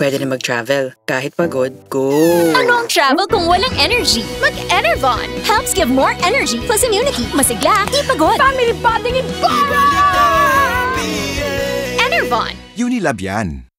Pwede na mag-travel. Kahit pagod, go! Ano ang travel kung walang energy? Mag-Enervon helps give more energy plus immunity. Masigla, di pagod. Family bonding in Enervon! Unilab yan.